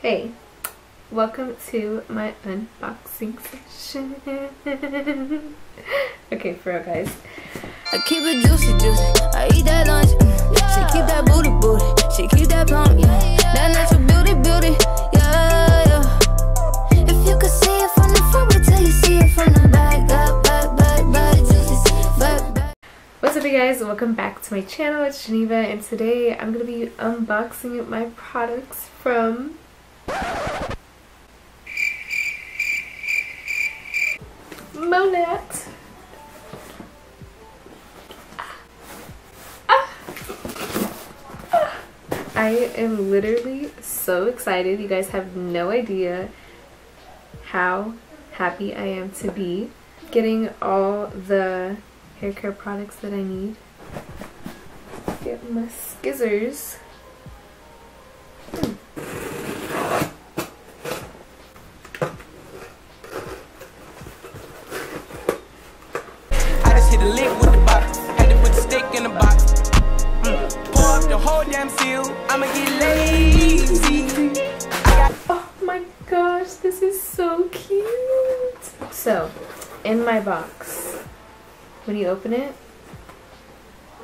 Hey, welcome to my unboxing session. okay, for real guys. I keep it juicy, juicy. I eat that lunch. Mm. She keep that booty, booty. She keep that plump, yeah. That natural beauty, beauty, yeah, yeah. If you could see it from the front, wait till you see it from the back, back, back, back, back, juicy, back, back. What's up you guys? Welcome back to my channel. It's Geneva and today I'm going to be unboxing my products from Monat. I am literally so excited. You guys have no idea how happy I am to be getting all the hair care products that I need. Get my skizzers. Hit a lick with the box. Had to put the stick in the box. Mm. Pour up the whole damn seal. I'ma get lazy. Oh my gosh, this is so cute. So, in my box, when you open it,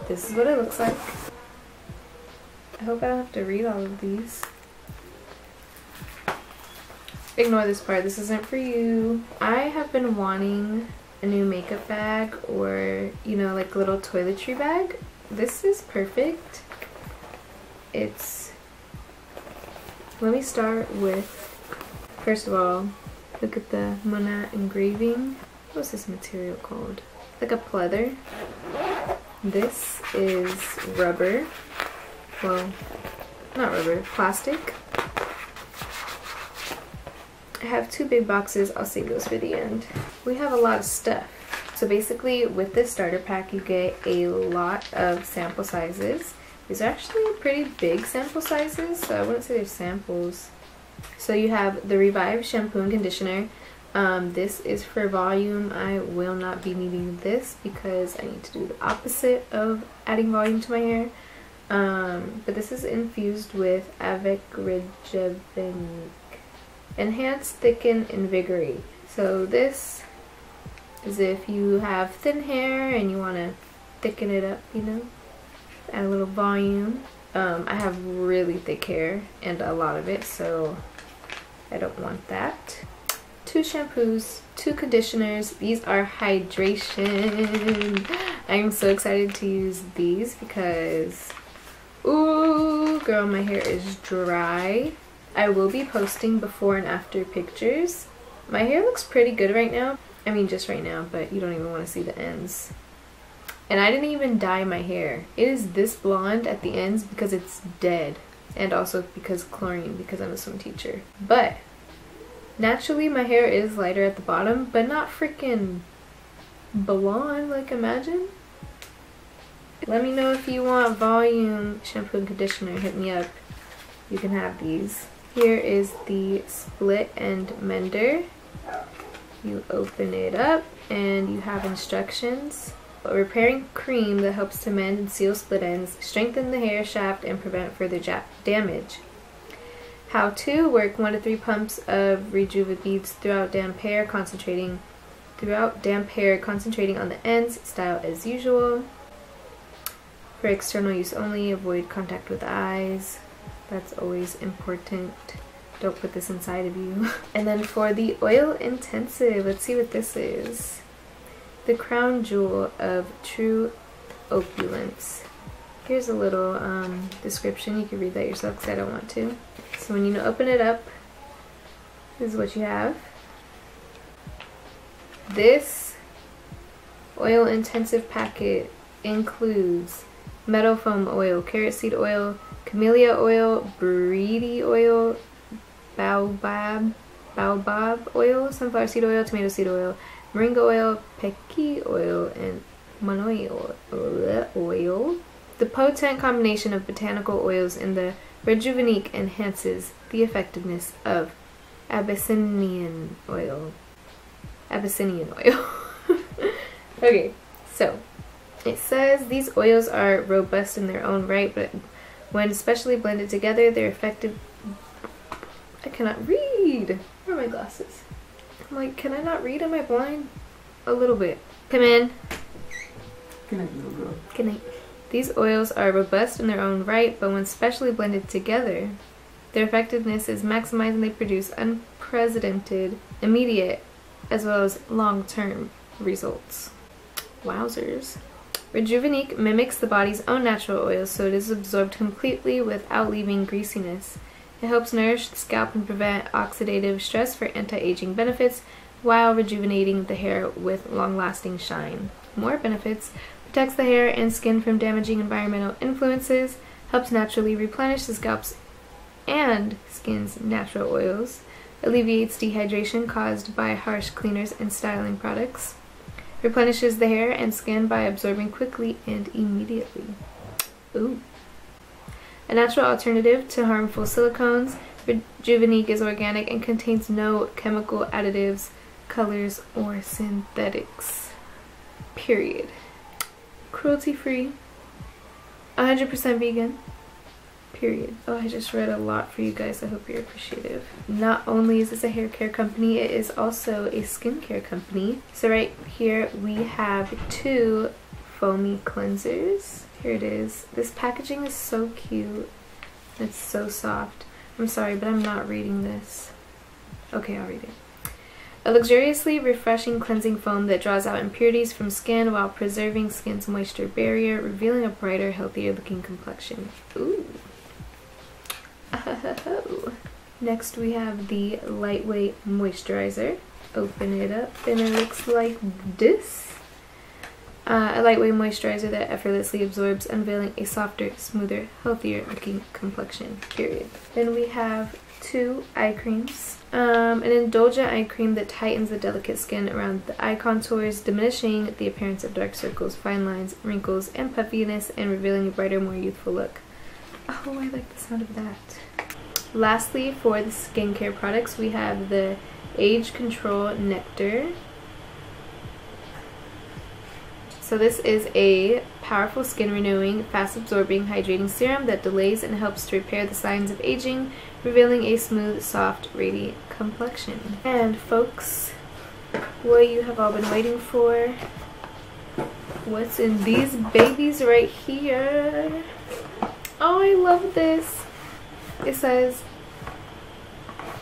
this is what it looks like. I hope I don't have to read all of these. Ignore this part, this isn't for you. I have been wanting a new makeup bag or, you know, like a little toiletry bag. This is perfect. It's let me start with, first of all, look at the Monat engraving. What's this material called? Like a pleather. This is rubber. Well, not rubber, plastic. I have two big boxes. I'll save those for the end. We have a lot of stuff. So basically with this starter pack you get a lot of sample sizes. These are actually pretty big sample sizes, so I wouldn't say they're samples. So you have the Revive shampoo and conditioner. Um, this is for volume. I will not be needing this because I need to do the opposite of adding volume to my hair. Um, but this is infused with Avec Rejuvenate. Enhance, Thicken, Invigorate. So this is if you have thin hair and you want to thicken it up, you know, add a little volume. Um, I have really thick hair and a lot of it, so I don't want that. Two shampoos, two conditioners. These are hydration. I'm so excited to use these because, ooh, girl, my hair is dry. I will be posting before and after pictures. My hair looks pretty good right now. I mean, just right now, but you don't even want to see the ends. And I didn't even dye my hair. It is this blonde at the ends because it's dead. And also because chlorine, because I'm a swim teacher. But, naturally my hair is lighter at the bottom, but not freaking blonde, like imagine. Let me know if you want volume shampoo and conditioner, hit me up. You can have these. Here is the split end mender. You open it up and you have instructions. A repairing cream that helps to mend and seal split ends, strengthen the hair shaft, and prevent further damage. How to work one to three pumps of Rejuva beads throughout damp hair, concentrating throughout damp hair, concentrating on the ends. Style as usual. For external use only, avoid contact with eyes. That's always important. Don't put this inside of you. and then for the oil intensive, let's see what this is the crown jewel of true opulence. Here's a little um, description. You can read that yourself because I don't want to. So when you open it up, this is what you have. This oil intensive packet includes meadowfoam oil, carrot seed oil, camellia oil, bereaved oil, baobab, baobab oil, sunflower seed oil, tomato seed oil, moringa oil, pequi oil, and manoi oil. The potent combination of botanical oils in the Rejuveniqe enhances the effectiveness of Abyssinian oil. Abyssinian oil. okay, so it says these oils are robust in their own right, but when specially blended together, they're effective I cannot read. Where are my glasses? I'm like, can I not read? Am I blind? A little bit. Come in. Good night, little girl. Good night. These oils are robust in their own right, but when specially blended together, their effectiveness is maximized and they produce unprecedented, immediate, as well as long-term results. Wowzers. Rejuveniqe mimics the body's own natural oils, so it is absorbed completely without leaving greasiness. It helps nourish the scalp and prevent oxidative stress for anti-aging benefits while rejuvenating the hair with long-lasting shine. More benefits protects the hair and skin from damaging environmental influences, helps naturally replenish the scalp's and skin's natural oils, alleviates dehydration caused by harsh cleaners and styling products, replenishes the hair and skin by absorbing quickly and immediately. Ooh. A natural alternative to harmful silicones, Rejuveniqe is organic and contains no chemical additives, colors, or synthetics. Period. Cruelty free, 100% vegan. Period. Oh, I just read a lot for you guys. I hope you're appreciative. Not only is this a hair care company, it is also a skincare company. So right here we have two foamy cleansers. Here it is. This packaging is so cute. It's so soft. I'm sorry, but I'm not reading this. Okay, I'll read it. A luxuriously refreshing cleansing foam that draws out impurities from skin while preserving skin's moisture barrier, revealing a brighter, healthier looking complexion. Ooh. Next we have the lightweight moisturizer. Open it up and it looks like this. Uh, a lightweight moisturizer that effortlessly absorbs, unveiling a softer, smoother, healthier looking complexion, period. Then we have two eye creams. Um, an indulgent eye cream that tightens the delicate skin around the eye contours, diminishing the appearance of dark circles, fine lines, wrinkles, and puffiness, and revealing a brighter, more youthful look. Oh, I like the sound of that. Lastly, for the skincare products, we have the Age Control Nectar. So this is a powerful skin renewing, fast absorbing, hydrating serum that delays and helps to repair the signs of aging, revealing a smooth, soft, radiant complexion. And folks, what you have all been waiting for, what's in these babies right here? Oh, I love this. It says,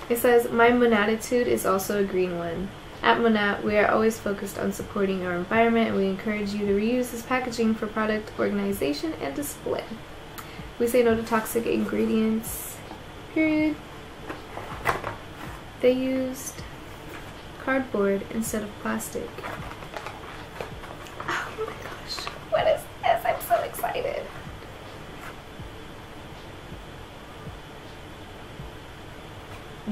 it says, my monatitude is also a green one. At Monat, we are always focused on supporting our environment and we encourage you to reuse this packaging for product organization and display. We say no to toxic ingredients, period. They used cardboard instead of plastic. Oh my gosh, what is this? I'm so excited.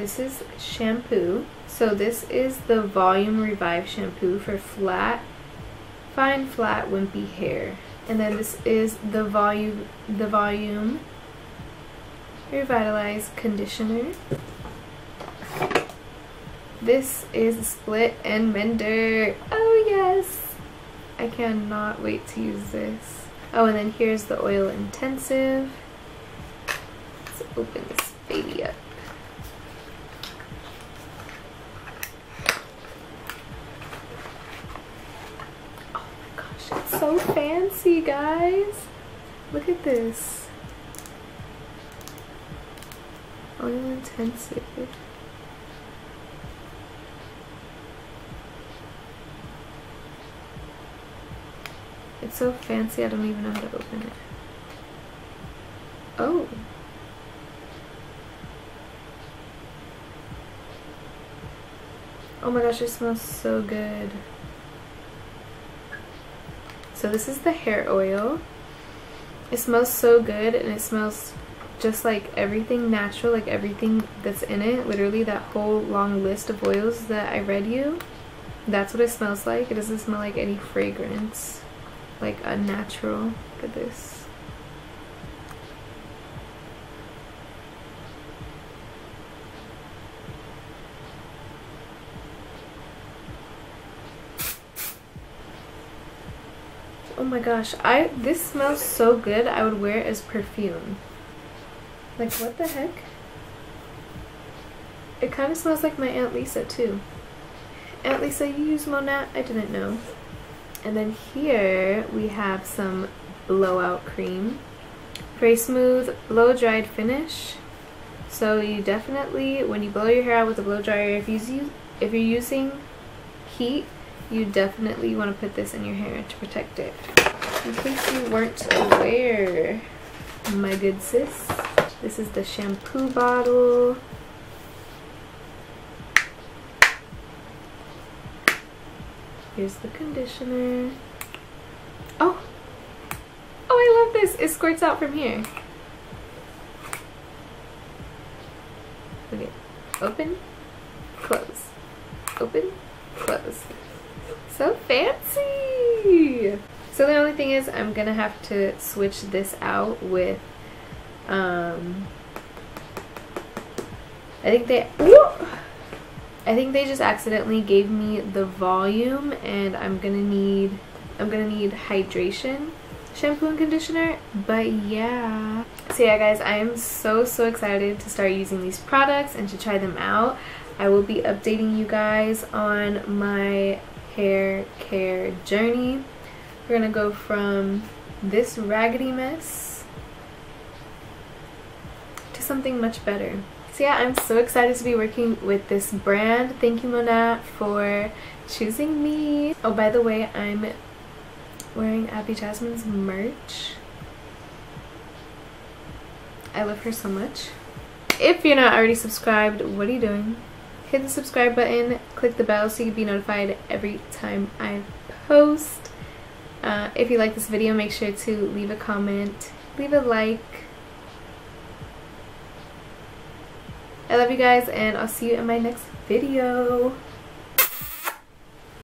This is shampoo. So this is the Volume Revive shampoo for flat, fine flat wimpy hair. And then this is the volume the volume revitalize conditioner. This is split and mender. Oh yes. I cannot wait to use this. Oh and then here's the oil intensive. Let's open this baby up. It's so fancy, guys. Look at this. Oil intensive. It's so fancy, I don't even know how to open it. Oh. Oh my gosh, it smells so good. So this is the hair oil. It smells so good and it smells just like everything natural, like everything that's in it. Literally that whole long list of oils that I read you. That's what it smells like. It doesn't smell like any fragrance. Like unnatural. Look at this. Oh my gosh, I this smells so good. I would wear it as perfume. Like what the heck? It kind of smells like my Aunt Lisa too. Aunt Lisa, you use Monat? I didn't know. And then here we have some blowout cream. Very smooth, blow dried finish. So you definitely, when you blow your hair out with a blow dryer, if you if you're using heat, you definitely want to put this in your hair to protect it. In case you weren't aware, my good sis, this is the shampoo bottle. Here's the conditioner. Oh! Oh, I love this! It squirts out from here. Okay. Open, close. Open, close. Fancy! So the only thing is I'm gonna have to switch this out with um I think they I think they just accidentally gave me the volume and I'm gonna need I'm gonna need hydration shampoo and conditioner but yeah. So yeah guys I am so so excited to start using these products and to try them out. I will be updating you guys on my hair care journey we're gonna go from this raggedy mess to something much better so yeah I'm so excited to be working with this brand thank you Monat for choosing me oh by the way I'm wearing Abby Jasmine's merch. I love her so much. If you're not already subscribed, what are you doing? Hit the subscribe button, click the bell so you can be notified every time I post. Uh, if you like this video, make sure to leave a comment, leave a like. I love you guys and I'll see you in my next video.